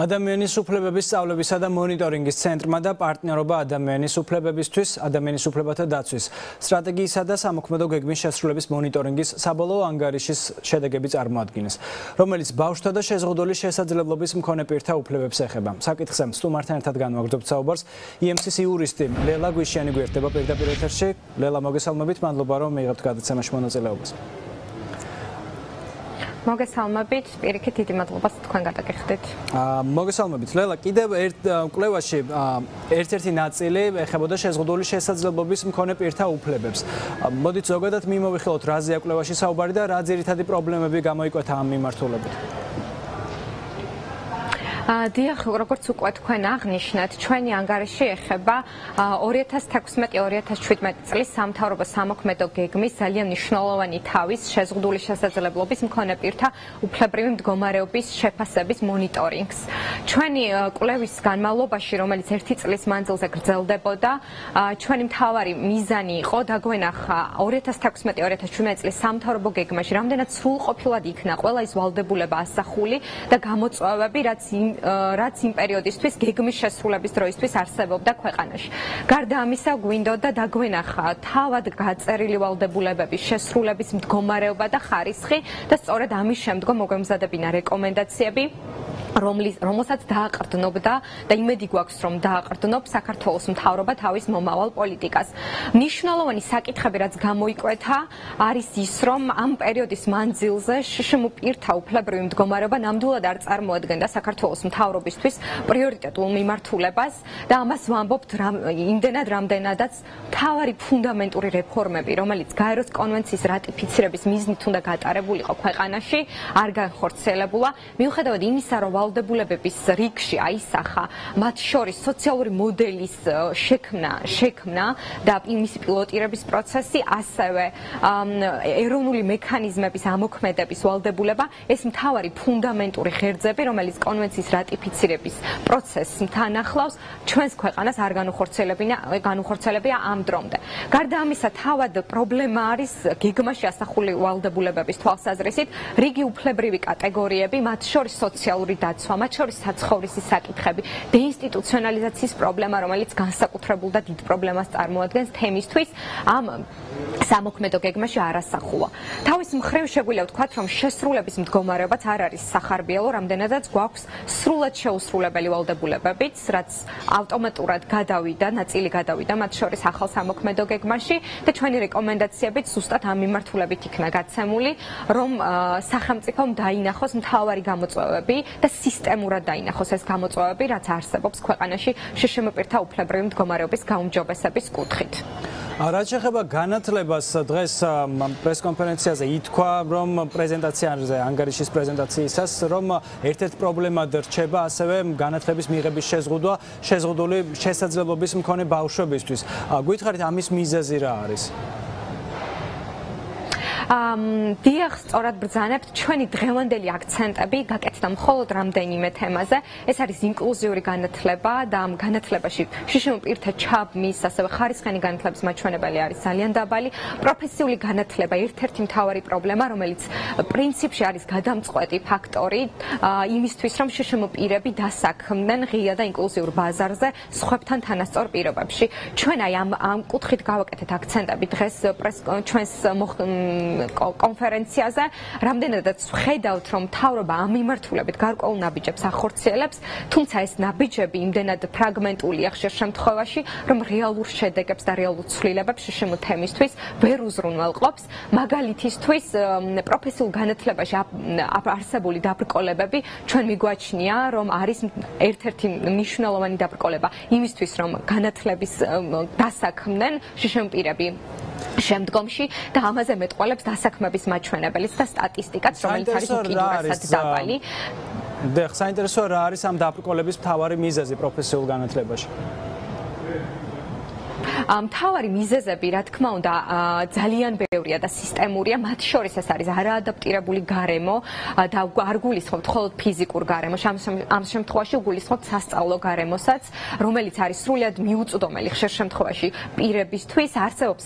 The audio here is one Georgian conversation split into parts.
ადამიანის უფლებების სწავლებისა და მონიტორინგის ცენტრმა და პარტნიორობა ადამიანის უფლებებისთვის ადამიანის უფლებათა დაცვის სტრატეგიისა და სამოქმედო გეგმის შესრულების მონიტორინგის საბოლოო ანგარიშის შედეგები წარმოადგენს, რომელიც ბავშვთა და შეზღუდული შესაძლებლობის მქონე პირთა უფლებებს ეხება. საკითხზე სტუმართან ერთად განვაგრძობთ საუბარს EMCC იურისტი ლელა გვიშიანი გვერდება პირდაპირ ეთერში. ლელა მოგესალმებით, მადლობა რომ მიიღებთ გადაცემაში მონაწილეობას. მოგესალმებით, პირიქით დიდი მადლობა თქვენ გადაგიხდით. აა მოგესალმებით, ლელა, კიდევ ერთ კლევაში ერთ-ერთი ნაწილი ეხებოდა შეზღუდული შესაძლებლობის მქონე პირთა უფლებებს. მოდით ზოგადად მიმოვიხილოთ რა ზია კლევაში საუბარი და რა ძირითადი პრობლემები გამოიკვეთა ამ მიმართულებით. დიახ, როგორც უკვე თქვენ აღნიშნეთ, ჩვენი ანგარიში ეხება 2016-2017 წლის სამთავრობო სამოქმედო გეგმის ძალიან მნიშვნელოვანი თავის შეზღუდული შესაძლებლობის მქონე პირთა უფლებრივი მდგომარეობის შეფასების მონიტორინგს. ჩვენი კვლევის განმავლობაში, რომელიც ერთი წლის მანძილზე გრძელდებოდა, ჩვენი მთავარი მიზანი იყო დაგვენახა 2016-2017 წლის სამთავრობო გეგმაში რამდენად სრულყოფილად იქნა ყველა ის ვალდებულება ასახული და გამოწვევები, რაც იმ რაც იმ პერიოდისთვის გეგმის შესრულების დროისთვის არსებობდა ქვეყანაში. გარდა ამისა, გვინდოდა დაგვენახა თავად გაწერილი ვალდებულებების შესრულების მდგომარეობა და ხარისხი და სწორედ ამის შემდგომ მოგვემზადებინა რეკომენდაციები რომლის რომელსაც დააყრდნობდა და იმედი გვაქვს რომ დააყრდნობ საქართველოს მთავრობა თავის მომავალ პოლიტიკას. ნიშნულოვანი საკითხები რაც გამოიკვეთა არის ის რომ ამ პერიოდის მანძილზე შშმ პირთა უფლებრივი მდგომარეობა ნამდვილად არ წარმოადგენდა საქართველოს მთავრობისთვის პრიორიტეტულ მიმართულებას და ამას ვამბობთ იმდენად რამდენადაც თავარი ფუნდამენტური რეფორმები რომელიც გაეროს კონვენციის რატიფიცირების მიზნით უნდა გატარებულიყო ქვეყანაში არ განხორციელებულა მიუხედავად იმისა რომ ვალდებულებების რიგში აისახა მათ შორის სოციალური მოდელის შექმნა, შექმნა და იმის პილოტირების პროცესი, ასევე ეროვნული მექანიზმების ამოქმედების ვალდებულება, ეს მთავარი ფუნდამენტური ღერძები, რომელიც კონვენციის რატიფიცირების პროცესს თან ახლავს, ჩვენს ქვეყანას არ განუხორციელებინა, განუხორციელებია ამ დრომდე. გარდა ამისა, თავად პრობლემა არის გეგმაში ასახული ვალდებულებების თვალსაზრისით, რიგი უფლებრივი კატეგორიები, მათ შორის სოციალური და დაცვა, მათ შორის საცხოვრისის საკითხები, დეინსტიტუციონალიზაციის პრობლემა, რომელიც განსაკუთრებულ და დიდ პრობლემას წარმოადგენს თემისთვის, ამ სამოქმედო გეგმაში არასახულა. თავის მხრივ შეგვიძლია ვთქვათ, რომ შესრულების მდგომარეობაც არ არის სახარბიელო, რამდენადაც გვაქვს სრულად შეუსრულებელი ვალდებულებებიც, რაც ავტომატურად გადავიდა, ნაწილი გადავიდა მათ შორის ახალ სამოქმედო გეგმაში და ჩვენი რეკომენდაციებიც ზუსტად ამ მიმართულებით იქნა გაცემული, რომ სახელმწიფომ დაინახოს მთავარი გამოწვევები და სისტემურად დაინახოს ეს გამოწვევები, რაც არსებობს ქვეყანაში შშმპირთა უფლებრივი მდგომარეობის გაუმჯობესების კუთხით. რაც შეეხება განათლებას დღეს პრესკონფერენციაზე ითქვა, რომ პრეზენტაციაზე, ანგარიშის პრეზენტაციისას, რომ ერთ-ერთ პრობლემად რჩება ასევე განათლების მიღების შეზღუდვა შეზღუდული შესაძლებლობის მქონე ბავშვებისთვის. გითხარით ამის მიზეზი რა არის? დიახ, სწორად ბრძანებთ ჩვენი დღევანდელი აქცენტები გაკეთდა მხოლოდ რამდენიმე თემაზე. ეს არის ინკლუზიური განათლება და ამ განათლებაში შიშიმ პირთა ჩაბმის, ასევე ხარისხენი განათლების მაჩვენებელი არის ძალიან დაბალი. პროფესიული განათლება ერთ-ერთი მთავარი პრობლემა, რომელიც პრინციპში არის გადამწყვეტი ფაქტორი იმისთვის, რომ შიშიმ პირები დასაქმდნენ ღია და ინკლუზიურ ბაზარზე სხვებთან თანასწორ პირობებში. ჩვენ აი ამ ამ კუთხით გავაკეთეთ აქცენტები დღეს პრეს ჩვენს კონფერენციაზე, რამდენადაც ხედავთ, რომ თავრობა ამ მიმართულებით გარკვეულ ნაბიჯებს ახორციელებს, თუმცა ეს ნაბიჯები იმდენად ფრაგმენტულია ხშირ შემთხვევაში, რომ რეალურ შედეგებს და რეალურ ცვლილებებს შშმ თემისთვის ვერ უზრუნველყოფს. მაგალითისთვის, პროფესიულ განათლებაში არსებული დაბრკოლებები ჩვენ მიგვაჩნია, რომ არის ერთ-ერთი მნიშვნელოვანი დაბრკოლება იმისთვის, რომ განათლების დასაქმნენ შშმ პირები შემდგომში და ამაზე მეტყოლებს დასაქმების მაჩვენებელიც და სტატისტიკაც, რომელიც არის უკიდურესად დაბალი. და საინტერესოა რა არის ამ დაბრკოლების მთავარი მიზეზი პროფესიულ განათლებაში? მთავარი მიზეზები, რა თქმა უნდა, ძალიან ბევრია და სისტემურია. მათ შორის ეს არის არაადაპტირებული გარემო და არ გულისხმობთ მხოლოდ ფიზიკურ გარემოს, ამ შემთხვევაში გულისხმობთ სასწავლო გარემოსაც, რომელიც არის სრულიად მიუწვდომელი ხშირ შემთხვევაში პირებისთვის. არსებობს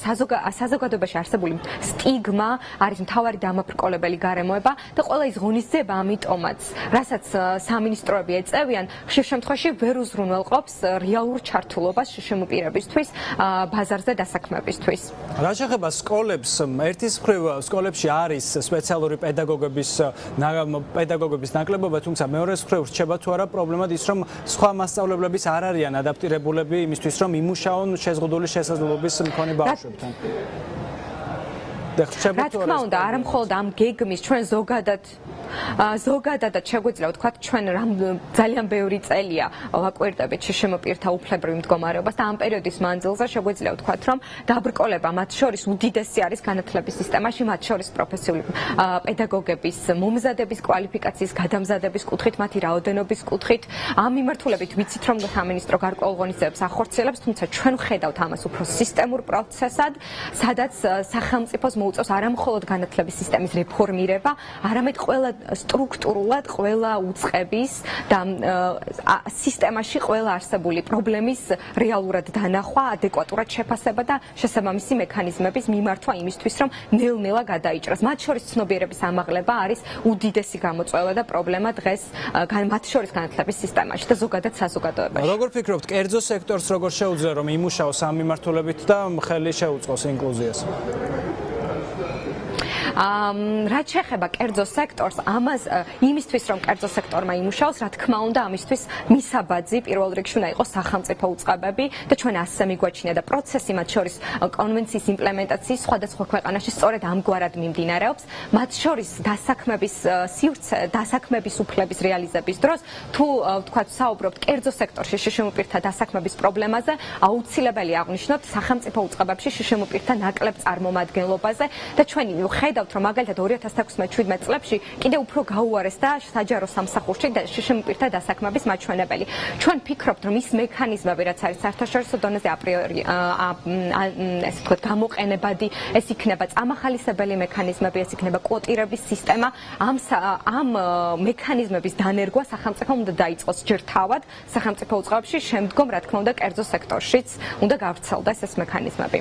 საზოგადოებაში არსებული სტიგმა, არის მთავარი დამაბრკოლებელი გარემოება და ყველა ის ღონისძიება ამიტომაც, რასაც სამინისტროები ეწევიან, ხშირ შემთხვევაში ვერ უზრუნველყოფს რეალურ ჩართულობას შემოპირებისთვის ბაზარზე დასაქმებისთვის. რა შეხება სკოლებს, ერთის მხრივ სკოლებში არის სპეციალური პედაგოგების პედაგოგების ნაკლებობა, თუმცა მეორეს მხრივ რჩება თუ არა პრობლემად ის, რომ სხვა მასწავლებლების არ არიან ადაპტირებულები იმისთვის, რომ იმუშაონ შეზღუდული შესაძლებლობის მქონე ბავშვებთან. და ხდება თუ არა? რა თქმა უნდა, არა მხოლოდ ამ გეგმის ჩვენ ზოგადად ზოგადადაც შეგვიძლია ვთქვა ჩვენ რამ ძალიან ბევრი წელია ვაკვირდებით შემოპირთა უფლებრივ მდგომარეობას და ამ პერიოდის მანძილზე შეგვიძლია ვთქვა რომ დაბრკოლება მათ შორის უდიდესი არის განათლების სისტემაში მათ შორის პროფესიული პედაგოგების მომზადების კვალიფიკაციის გადამზადების კუთხით მათი რაოდენობის კუთხით. ამ მიმართულებით ვიცით რომ სამინისტრო გარკვეულ ღონისძიებებს ახორციელებს თუმცა ჩვენ ვხედავთ ამას უფრო სისტემურ პროცესად სადაც სახელმწიფოს მოუწევს არა მხოლოდ განათლების სისტემის რეფორმირება არამედ ყველა სტრუქტურულად ყველა უצყების და სისტემაში ყველა არსებული პრობლემის რეალურად დანახვა, ადეკვატურად შეფასება და შესაბამისი მექანიზმების მიმართვა იმისთვის, რომ ნელ-ნელა გადაიჭრას. მათ შორის ცნობიერების ამაღლება არის უდიდესი გამოწვევა და პრობლემა დღეს მათ შორის განათლების სისტემაში და ზოგადად საზოგადოებაში. როგორ ფიქრობთ, კერძო სექტორს როგორ შეუძლია რომ იმუშაოს ამ მიმართულებით და ხელი შეუწყოს ინკლუზიას? რაც შეეხება კერძო სექტორს, ამას იმისთვის რომ კერძო სექტორმა იმუშაოს, რა თქმა უნდა, ამისთვის მისაბაძი პირველ რიგში უნდა იყოს სახელმწიფო უწყებები და ჩვენ ასე მიგვაჩნია და პროცესი მათ შორის კონვენციის იმპლემენტაციის სხვადასხვა ქვეყანაში სწორედ ამგვარად მიმდინარეობს. მათ შორის დასაქმების სივრცე, დასაქმების უფლების რეალიზების დროს თუ ვთქვათ, საუბრობთ კერძო სექტორში შეშემოპირთა დასაქმების პრობლემაზე, აუცილებელი აღნიშნოთ სახელმწიფო უწყებებში შეშემოპირთა ნაკლებ წარმომადგენლობაზე და ჩვენი ხედავთ ვხედავთ, რომ მაგალითად 2016-17 წლებში კიდე უფრო გაუარეს და საჯარო სამსახურში და შემოპირთა დასაქმების მაჩვენებელი. ჩვენ ფიქრობთ, რომ ის მექანიზმები, რაც არის საერთაშორისო დონეზე აპრიორი ეს თქვა გამოყენებადი, ეს იქნება წამახალისებელი მექანიზმები, ეს იქნება კვოტირების სისტემა, ამ ამ მექანიზმების დანერგვა სახელმწიფომ უნდა დაიწყოს ჯერ თავად სახელმწიფო უწყებებში, შემდგომ რა თქმა უნდა კერძო სექტორშიც უნდა გავრცელდეს ეს მექანიზმები.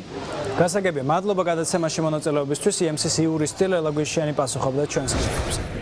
გასაგებია, მადლობა გადაცემაში მონაწილეობისთვის, EMC-ის იურის სტილ ელაგვიშიანი პასუხობდა ჩვენს ხელს.